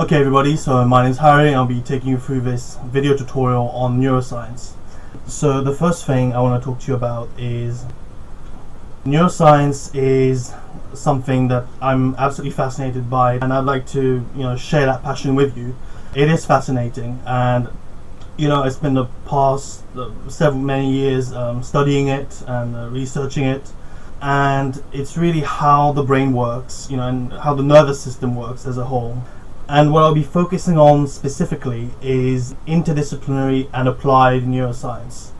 Okay everybody, so my name is Harry and I'll be taking you through this video tutorial on neuroscience. So the first thing I want to talk to you about is neuroscience is something that I'm absolutely fascinated by and I'd like to you know share that passion with you. It is fascinating and you know I spent the past several many years um, studying it and uh, researching it and it's really how the brain works you know and how the nervous system works as a whole and what I'll be focusing on specifically is interdisciplinary and applied neuroscience.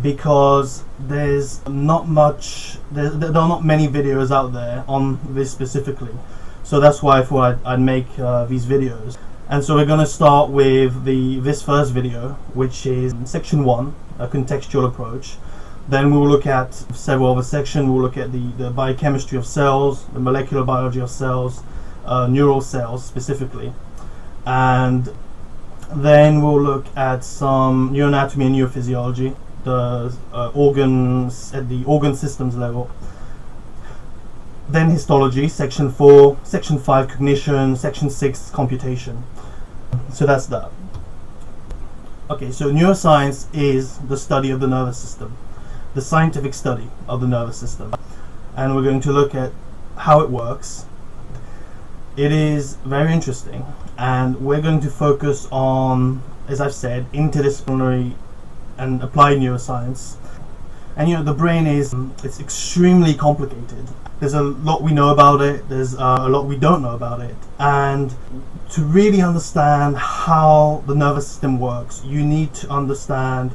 Because there's not much there, there are not many videos out there on this specifically. So that's why I thought I'd, I'd make uh, these videos. And so we're going to start with the this first video which is section 1 a contextual approach. Then we will look at several other sections. We'll look at the, the biochemistry of cells the molecular biology of cells uh, neural cells specifically. And then we'll look at some neuroanatomy and neurophysiology, the uh, organs at the organ systems level. Then histology, section 4, section 5 cognition, section 6 computation. So that's that. Okay, so neuroscience is the study of the nervous system, the scientific study of the nervous system. And we're going to look at how it works, it is very interesting and we're going to focus on as I've said interdisciplinary and applied neuroscience. And you know the brain is it's extremely complicated. There's a lot we know about it there's uh, a lot we don't know about it. And to really understand how the nervous system works you need to understand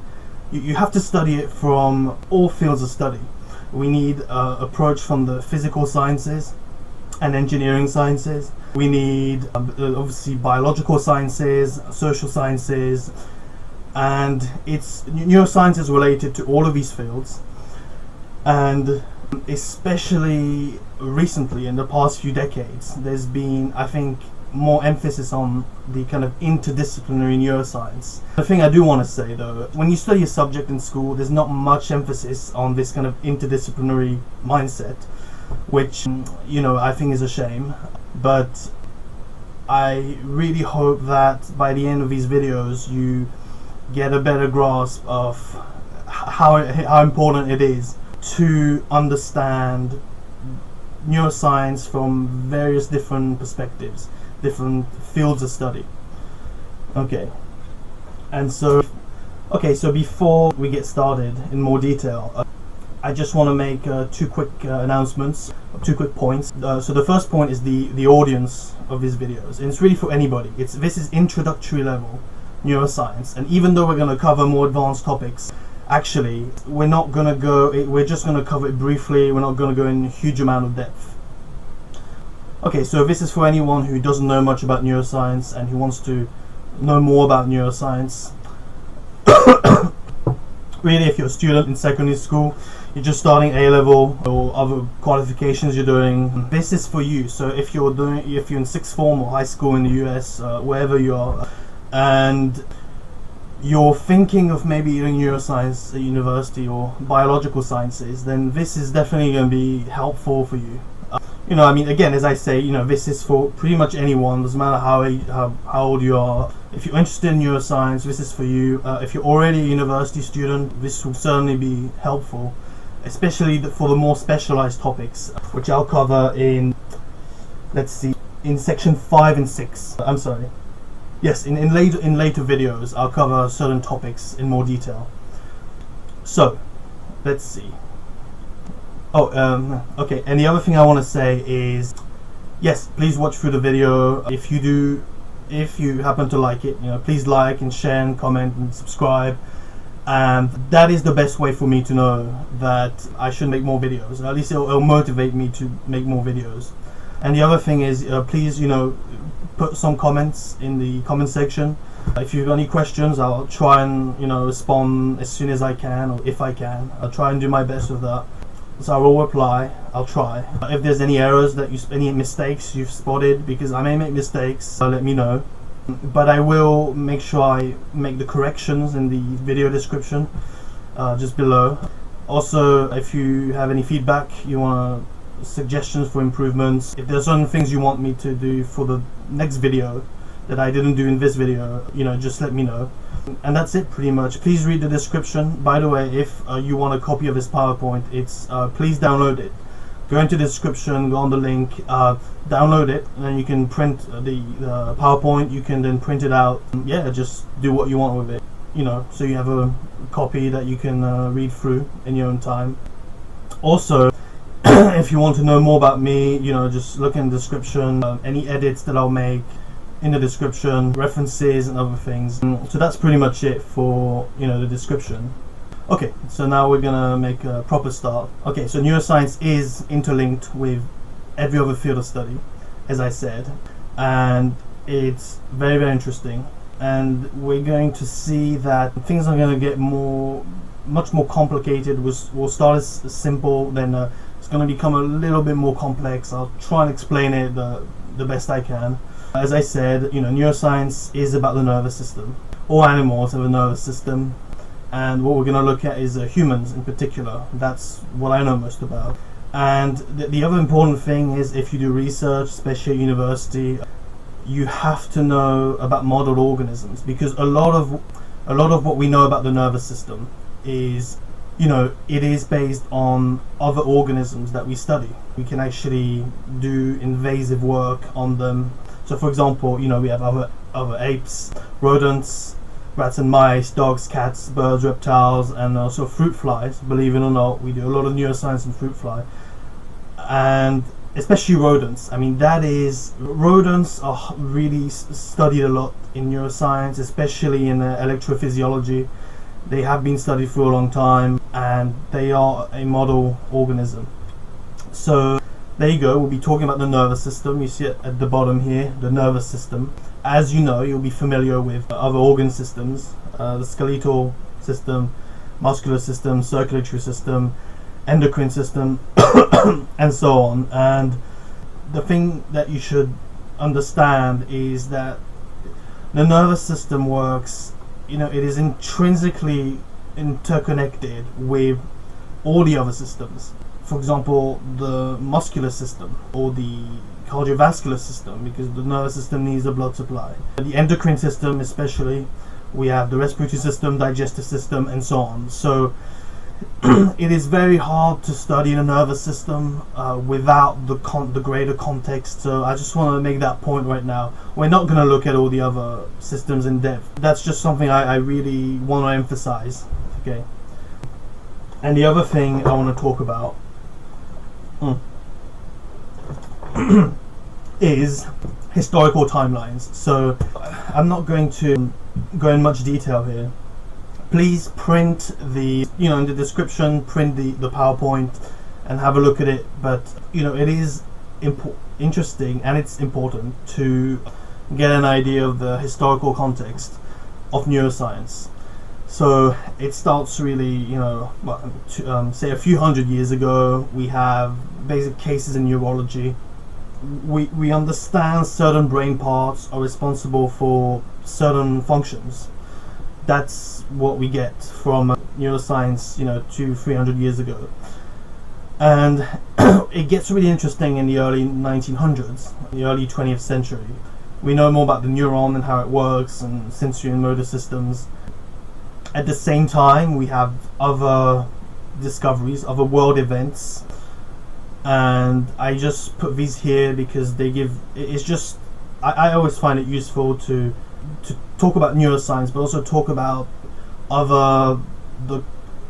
you, you have to study it from all fields of study. We need uh, approach from the physical sciences and engineering sciences. We need um, obviously biological sciences, social sciences, and it's neuroscience is related to all of these fields. And especially recently, in the past few decades, there's been, I think, more emphasis on the kind of interdisciplinary neuroscience. The thing I do want to say though, when you study a subject in school, there's not much emphasis on this kind of interdisciplinary mindset which you know I think is a shame. But I really hope that by the end of these videos you get a better grasp of how how important it is to understand neuroscience from various different perspectives, different fields of study. Okay, and so okay, so before we get started in more detail. Uh, I just want to make uh, two quick uh, announcements, two quick points. Uh, so the first point is the the audience of these videos, and it's really for anybody. It's this is introductory level neuroscience, and even though we're going to cover more advanced topics, actually we're not going to go. We're just going to cover it briefly. We're not going to go in a huge amount of depth. Okay, so this is for anyone who doesn't know much about neuroscience and who wants to know more about neuroscience. really, if you're a student in secondary school you're just starting A level or other qualifications you're doing, this is for you. So if you're doing, if you're in sixth form or high school in the US, uh, wherever you are, and you're thinking of maybe doing neuroscience at university or biological sciences, then this is definitely going to be helpful for you. Uh, you know, I mean, again, as I say, you know, this is for pretty much anyone, doesn't matter how, how, how old you are. If you're interested in neuroscience, this is for you. Uh, if you're already a university student, this will certainly be helpful especially for the more specialized topics, which I'll cover in, let's see, in section 5 and 6. I'm sorry. Yes, in, in, later, in later videos, I'll cover certain topics in more detail. So, let's see. Oh, um, okay, and the other thing I want to say is, yes, please watch through the video. If you do, if you happen to like it, you know, please like and share and comment and subscribe and that is the best way for me to know that I should make more videos. At least it'll, it'll motivate me to make more videos. And the other thing is, uh, please, you know, put some comments in the comment section. If you've got any questions, I'll try and you know respond as soon as I can, or if I can. I'll try and do my best with that. So I will reply. I'll try. If there's any errors that you, any mistakes you've spotted, because I may make mistakes, uh, let me know but I will make sure I make the corrections in the video description uh, just below also if you have any feedback you want suggestions for improvements. If there's certain things you want me to do for the next video that I didn't do in this video, you know, just let me know. And that's it pretty much. Please read the description. By the way, if uh, you want a copy of this PowerPoint, it's uh, please download it. Go into the description, go on the link, uh, download it, and you can print the PowerPoint. You can then print it out. Yeah, just do what you want with it. You know, so you have a copy that you can uh, read through in your own time. Also, if you want to know more about me, you know, just look in the description. Uh, any edits that I'll make in the description, references and other things. So that's pretty much it for, you know, the description. Okay, so now we're gonna make a proper start. Okay, so neuroscience is interlinked with every other field of study, as I said, and it's very, very interesting. And we're going to see that things are going to get more, much more complicated. We'll, start as simple, then uh, it's going to become a little bit more complex. I'll try and explain it the, the best I can. As I said, you know, neuroscience is about the nervous system. All animals have a nervous system, and what we're going to look at is uh, humans in particular. That's what I know most about. And the, the other important thing is if you do research, especially at university, you have to know about model organisms because a lot of a lot of what we know about the nervous system is you know it is based on other organisms that we study we can actually do invasive work on them so for example, you know, we have other, other apes, rodents, rats and mice, dogs, cats, birds, reptiles, and also fruit flies. Believe it or not, we do a lot of neuroscience in fruit fly. And especially rodents. I mean, that is, rodents are really studied a lot in neuroscience, especially in uh, electrophysiology. They have been studied for a long time, and they are a model organism. So there you go, we'll be talking about the nervous system. You see it at the bottom here, the nervous system. As you know, you'll be familiar with other organ systems, uh, the skeletal system, muscular system, circulatory system, endocrine system, and so on. And the thing that you should understand is that the nervous system works, you know, it is intrinsically interconnected with all the other systems for example, the muscular system or the cardiovascular system because the nervous system needs a blood supply. The endocrine system, especially, we have the respiratory system, digestive system, and so on. So it is very hard to study the nervous system uh, without the the greater context. So I just want to make that point right now. We're not going to look at all the other systems in depth. That's just something I, I really want to emphasize. Okay. And the other thing I want to talk about Is historical timelines. So I'm not going to go in much detail here. Please print the, you know, in the description, print the, the PowerPoint and have a look at it. But, you know, it is interesting and it's important to get an idea of the historical context of neuroscience. So it starts really, you know, um, say a few hundred years ago, we have basic cases in neurology. We, we understand certain brain parts are responsible for certain functions. That's what we get from uh, neuroscience, you know, two, three hundred years ago. And it gets really interesting in the early 1900s, the early 20th century. We know more about the neuron and how it works and sensory and motor systems at the same time, we have other discoveries, other world events, and I just put these here because they give. It's just I, I always find it useful to to talk about neuroscience, but also talk about other the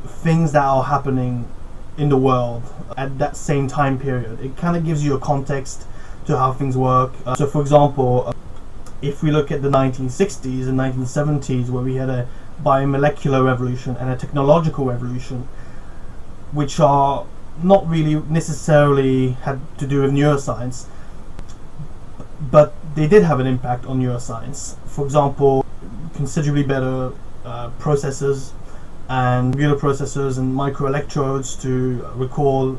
things that are happening in the world at that same time period. It kind of gives you a context to how things work. Uh, so, for example, if we look at the 1960s and 1970s, where we had a biomolecular revolution and a technological revolution, which are not really necessarily had to do with neuroscience, but they did have an impact on neuroscience. For example, considerably better uh, processors and computer processors and microelectrodes to recall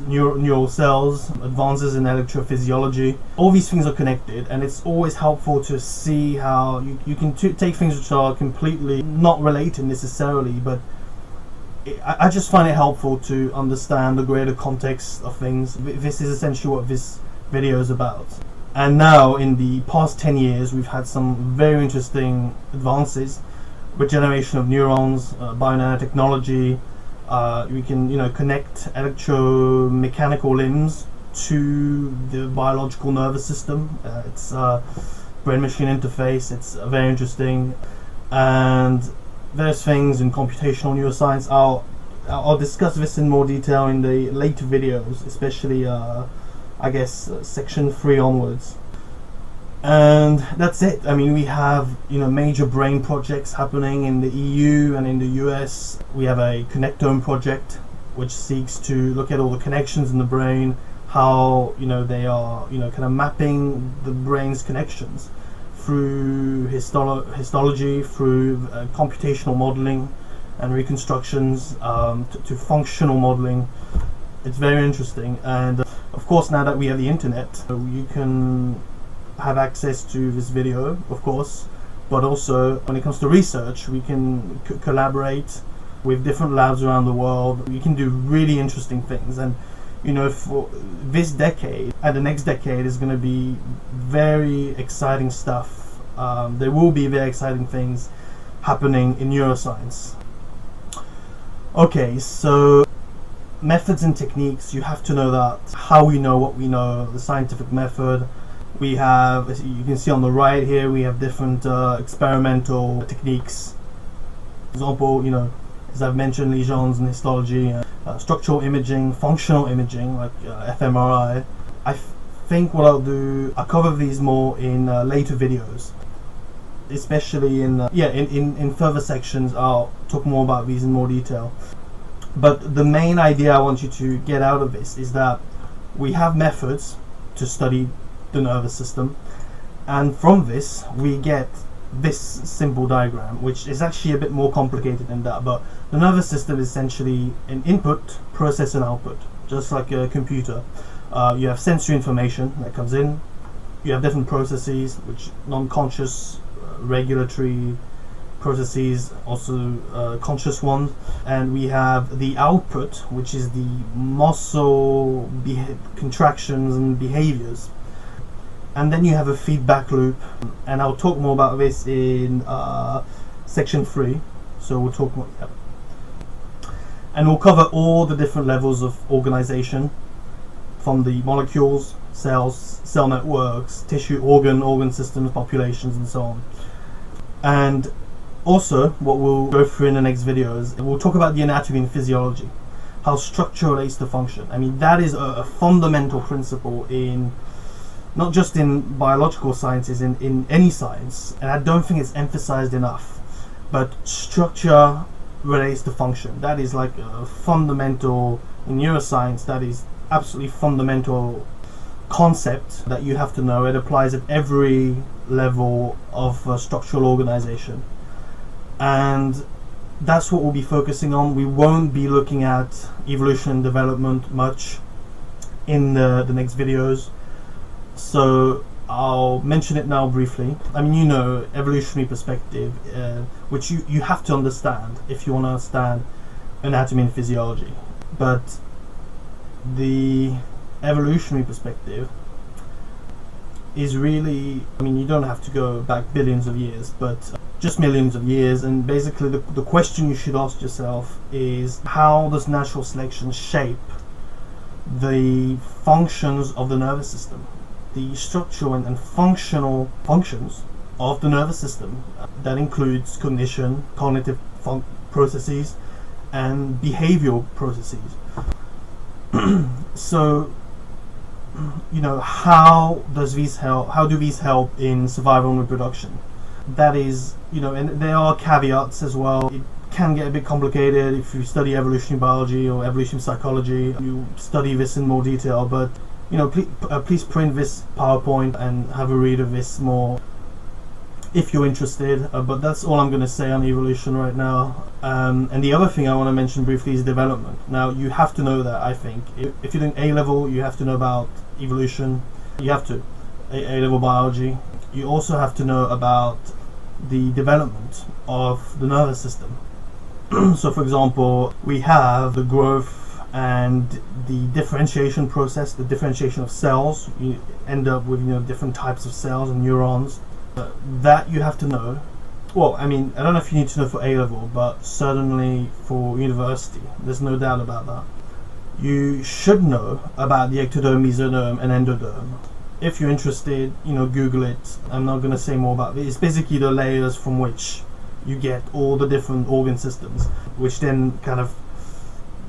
neural, cells, advances in electrophysiology. All these things are connected, and it's always helpful to see how you, you can take things which are completely not related necessarily, but I, I just find it helpful to understand the greater context of things. This is essentially what this video is about. And now, in the past 10 years, we've had some very interesting advances regeneration of neurons, uh, bionanotechnology. Uh, we can, you know, connect electromechanical limbs to the biological nervous system. Uh, it's a brain-machine interface. It's very interesting, and there's things in computational neuroscience. I'll I'll discuss this in more detail in the later videos, especially uh, I guess uh, section three onwards. And that's it. I mean, we have you know major brain projects happening in the EU and in the US. We have a connectome project, which seeks to look at all the connections in the brain, how you know they are you know kind of mapping the brain's connections through histolo- histology, through uh, computational modeling and reconstructions um, to, to functional modeling. It's very interesting and. Uh, of course, now that we have the internet, you can have access to this video, of course, but also when it comes to research, we can collaborate with different labs around the world. We can do really interesting things, and you know, for this decade and the next decade is going to be very exciting stuff. Um, there will be very exciting things happening in neuroscience. Okay, so methods and techniques, you have to know that how we know what we know, the scientific method. We have, as you can see on the right here, we have different uh, experimental techniques. For example, you know, as I've mentioned, lesions and histology, uh, uh, structural imaging, functional imaging like uh, fMRI. I think what I'll do, I'll cover these more in uh, later videos especially in uh, yeah in, in, in further sections I'll talk more about these in more detail but the main idea I want you to get out of this is that we have methods to study the nervous system, and from this we get this simple diagram, which is actually a bit more complicated than that. But the nervous system is essentially an input, process, and output, just like a computer. Uh, you have sensory information that comes in. You have different processes, which non-conscious, uh, regulatory, processes, also uh, conscious ones, and we have the output, which is the muscle contractions and behaviors. And then you have a feedback loop, and I'll talk more about this in uh, section three. So we'll talk more, yeah. and we'll cover all the different levels of organization, from the molecules, cells, cell networks, tissue, organ, organ systems, populations, and so on. And also, what we'll go through in the next video is we'll talk about the anatomy and physiology, how structure relates to function. I mean, that is a, a fundamental principle in not just in biological sciences, in, in any science, and I don't think it's emphasized enough. But structure relates to function. That is like a fundamental in neuroscience. That is absolutely fundamental concept that you have to know. It applies at every level of structural organization and that's what we'll be focusing on. We won't be looking at evolution and development much in the, the next videos. So I'll mention it now briefly. I mean, you know, evolutionary perspective, uh, which you, you have to understand if you want to understand anatomy and physiology. But the evolutionary perspective is really, I mean, you don't have to go back billions of years, but just millions of years and basically the, the question you should ask yourself is how does natural selection shape the functions of the nervous system the structural and, and functional functions of the nervous system that includes cognition cognitive processes and behavioral processes so you know how does these help how do these help in survival and reproduction that is, you know, and there are caveats as well. It can get a bit complicated if you study evolutionary biology or evolutionary psychology. You study this in more detail, but you know, please, uh, please print this PowerPoint and have a read of this more if you're interested. Uh, but that's all I'm going to say on evolution right now. Um, and the other thing I want to mention briefly is development. Now, you have to know that, I think. If, if you're doing A level, you have to know about evolution. You have to. A, A level biology you also have to know about the development of the nervous system. so, for example, we have the growth and the differentiation process, the differentiation of cells. You end up with you know different types of cells and neurons. Uh, that you have to know. Well, I mean, I don't know if you need to know for A level, but certainly for university, there's no doubt about that. You should know about the ectoderm, mesoderm, and endoderm. If you're interested, you know, Google it. I'm not going to say more about it. It's basically the layers from which you get all the different organ systems, which then kind of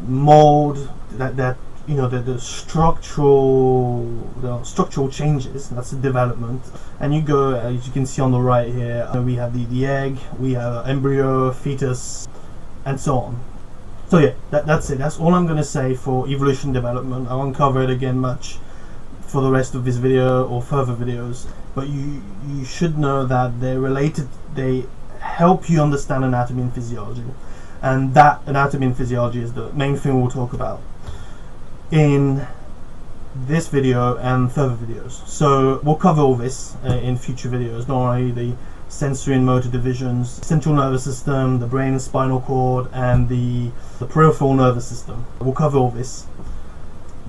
mold that that you know the, the structural the structural changes that's the development. And you go as you can see on the right here uh, we have the, the egg we have embryo fetus and so on. So yeah that, that's it. That's all I'm gonna say for evolution development. I won't cover it again much for the rest of this video or further videos but you you should know that they're related they help you understand anatomy and physiology and that anatomy and physiology is the main thing we'll talk about in this video and further videos. So we'll cover all this uh, in future videos, not only the sensory and motor divisions, central nervous system, the brain and spinal cord, and the, the peripheral nervous system. We'll cover all this.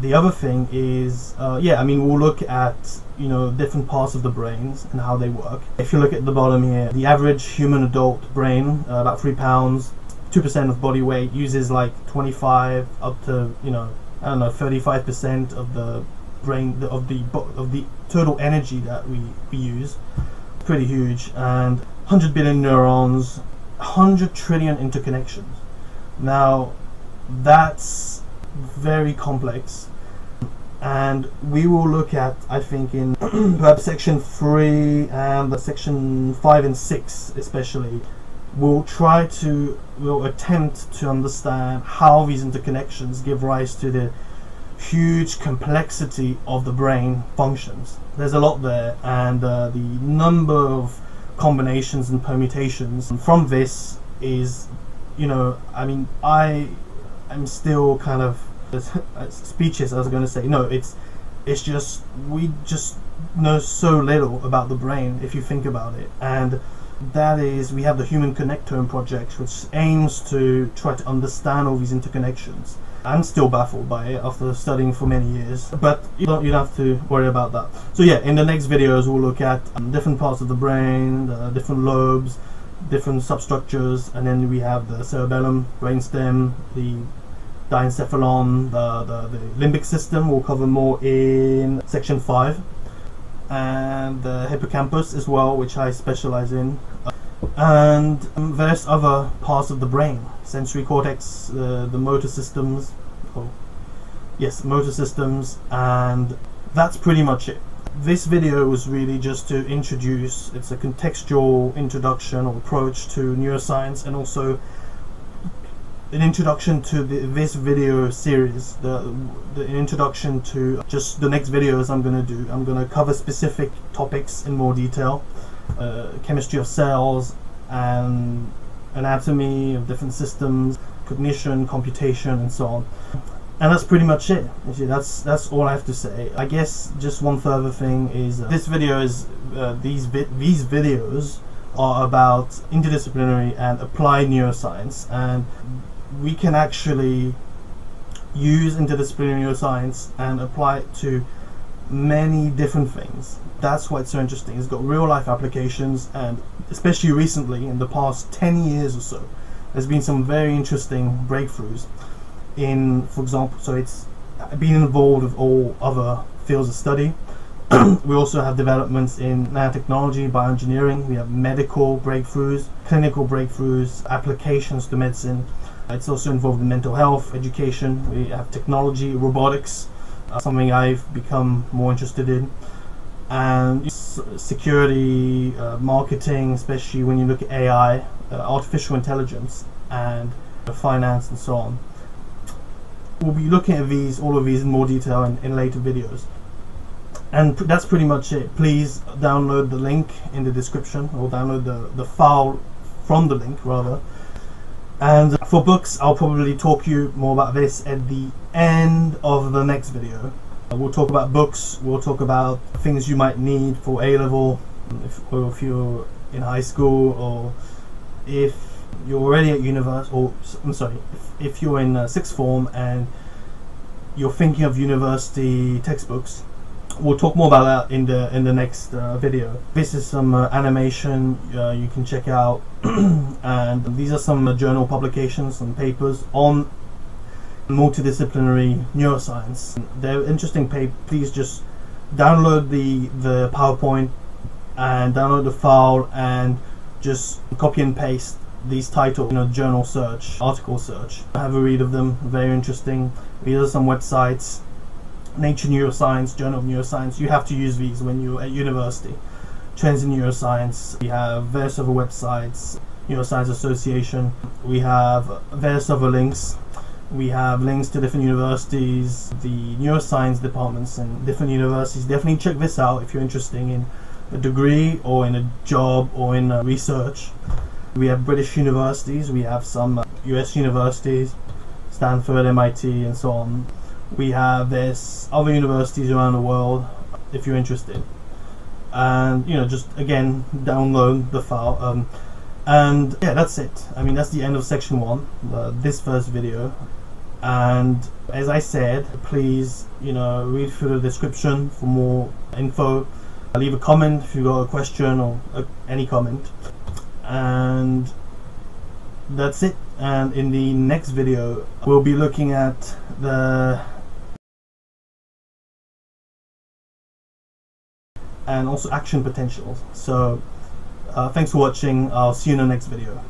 The other thing is, uh, yeah, I mean, we'll look at, you know, different parts of the brains and how they work. If you look at the bottom here, the average human adult brain, uh, about three pounds, 2% of body weight uses like 25 up to you know I don't know 35% of the brain of the of the total energy that we, we use. Pretty huge. And 100 billion neurons 100 trillion interconnections. Now that's very complex. And we will look at I think in perhaps section 3 and the section 5 and 6 especially we'll try to we'll attempt to understand how these interconnections give rise to the huge complexity of the brain functions. There's a lot there and uh, the number of combinations and permutations from this is you know i mean i am still kind of speechless i was going to say. No it's it's just we just know so little about the brain if you think about it. And that is we have the Human Connectome project which aims to try to understand all these interconnections. I'm still baffled by it after studying for many years, but you don't, you don't have to worry about that. So yeah, in the next videos we'll look at um, different parts of the brain, the different lobes, different substructures, and then we have the cerebellum, brainstem, the diencephalon, the, the, the limbic system we'll cover more in section 5 and the hippocampus as well, which I specialize in, and various other parts of the brain, sensory cortex, uh, the motor systems, oh, yes, motor systems, and that's pretty much it. This video was really just to introduce, it's a contextual introduction or approach to neuroscience and also an introduction to the, this video series, the, the introduction to just the next videos I'm going to do. I'm going to cover specific topics in more detail, uh, chemistry of cells and anatomy of different systems, cognition, computation, and so on. And that's pretty much it. See, that's that's all I have to say. I guess just one further thing is uh, this video is uh, these vi these videos are about interdisciplinary and applied neuroscience and we can actually use interdisciplinary neuroscience and apply it to many different things. That's why it's so interesting. It's got real life applications, and especially recently, in the past 10 years or so, there's been some very interesting breakthroughs in, for example, so it's been involved with all other fields of study. we also have developments in nanotechnology, bioengineering, we have medical breakthroughs, clinical breakthroughs, applications to medicine, it's also involved in mental health, education, we have technology, robotics, uh, something I've become more interested in, and security, uh, marketing, especially when you look at AI, uh, artificial intelligence, and finance and so on. We'll be looking at these, all of these in more detail in, in later videos. And pr that's pretty much it. Please download the link in the description, or download the, the file from the link rather, and for books, I'll probably talk you more about this at the end of the next video. We'll talk about books, we'll talk about things you might need for A-level, if, or if you're in high school, or if you're already at university, or I'm sorry, if, if you're in uh, sixth form and you're thinking of university textbooks, we'll talk more about that in the in the next uh, video. This is some uh, animation uh, you can check out, and these are some uh, journal publications, some papers on multidisciplinary neuroscience. They're interesting papers. Please just download the the PowerPoint and download the file and just copy and paste these titles in a journal search, article search. Have a read of them. Very interesting. These are some websites. Nature Neuroscience, Journal of Neuroscience. You have to use these when you're at university. Trends in Neuroscience. We have various other websites. Neuroscience Association. We have various other links. We have links to different universities, the neuroscience departments in different universities. Definitely check this out if you're interested in a degree or in a job or in uh, research. We have British universities, we have some uh, US universities, Stanford, MIT, and so on. We have this other universities around the world if you're interested. And you know, just again, download the file. Um, and yeah, that's it. I mean, that's the end of section one, uh, this first video. And as I said, please, you know, read through the description for more info. Leave a comment if you got a question or uh, any comment. And that's it. And in the next video, we'll be looking at the and also action potentials. So, uh, thanks for watching. I'll see you in the next video.